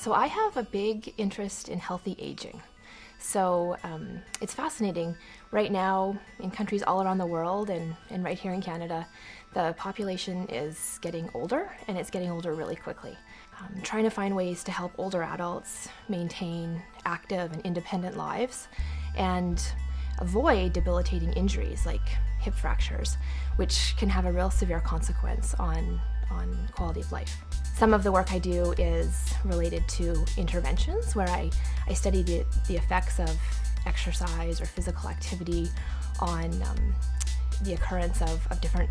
So I have a big interest in healthy aging. So um, it's fascinating. Right now, in countries all around the world and, and right here in Canada, the population is getting older and it's getting older really quickly. Um, trying to find ways to help older adults maintain active and independent lives and avoid debilitating injuries like hip fractures, which can have a real severe consequence on, on quality of life. Some of the work I do is related to interventions where I, I study the, the effects of exercise or physical activity on um, the occurrence of, of different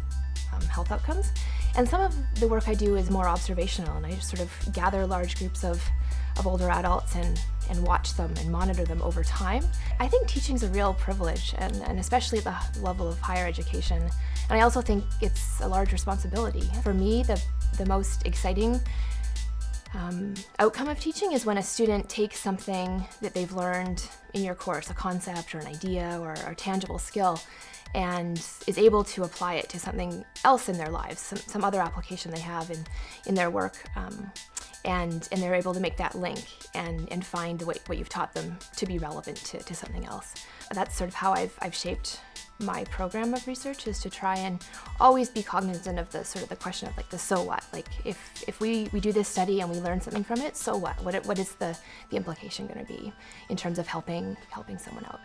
um, health outcomes. And some of the work I do is more observational and I just sort of gather large groups of, of older adults and, and watch them and monitor them over time. I think teaching is a real privilege and, and especially at the level of higher education. And I also think it's a large responsibility. For me, the the most exciting um, outcome of teaching is when a student takes something that they've learned in your course, a concept or an idea or a tangible skill, and is able to apply it to something else in their lives, some, some other application they have in, in their work. Um, and, and they're able to make that link and, and find what, what you've taught them to be relevant to, to something else. That's sort of how I've, I've shaped my program of research is to try and always be cognizant of the sort of the question of like the so what. Like if if we we do this study and we learn something from it so what? What what is the the implication going to be in terms of helping helping someone out